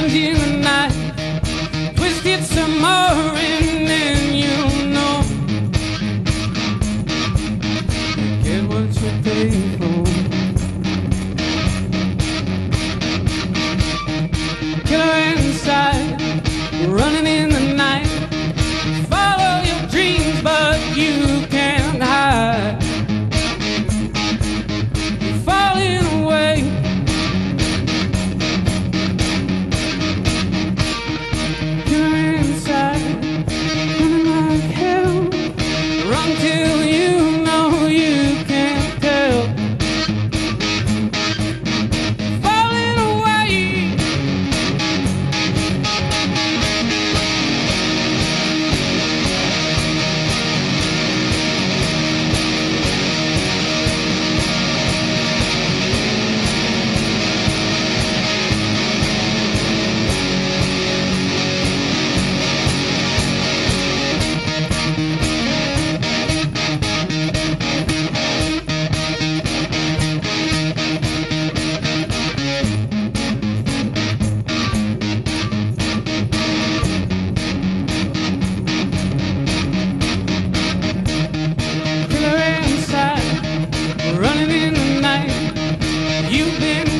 around you at night, twisted some more, and then you know, get what you pay. been